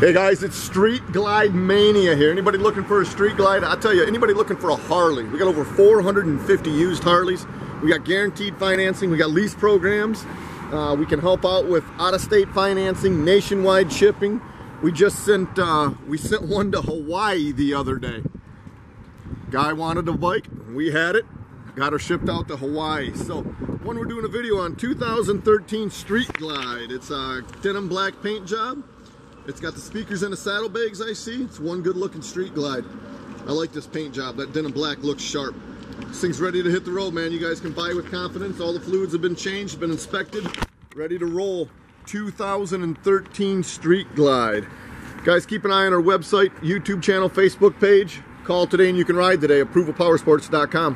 Hey guys, it's Street Glide Mania here. Anybody looking for a Street Glide? I tell you, anybody looking for a Harley? We got over 450 used Harleys. We got guaranteed financing. We got lease programs. Uh, we can help out with out-of-state financing, nationwide shipping. We just sent uh, we sent one to Hawaii the other day. Guy wanted a bike. We had it. Got her shipped out to Hawaii. So one we're doing a video on 2013 Street Glide. It's a denim black paint job. It's got the speakers and the saddlebags I see. It's one good looking Street Glide. I like this paint job. That denim black looks sharp. This thing's ready to hit the road, man. You guys can buy with confidence. All the fluids have been changed, been inspected, ready to roll. 2013 Street Glide. Guys, keep an eye on our website, YouTube channel, Facebook page. Call today and you can ride today. ApprovalPowersports.com.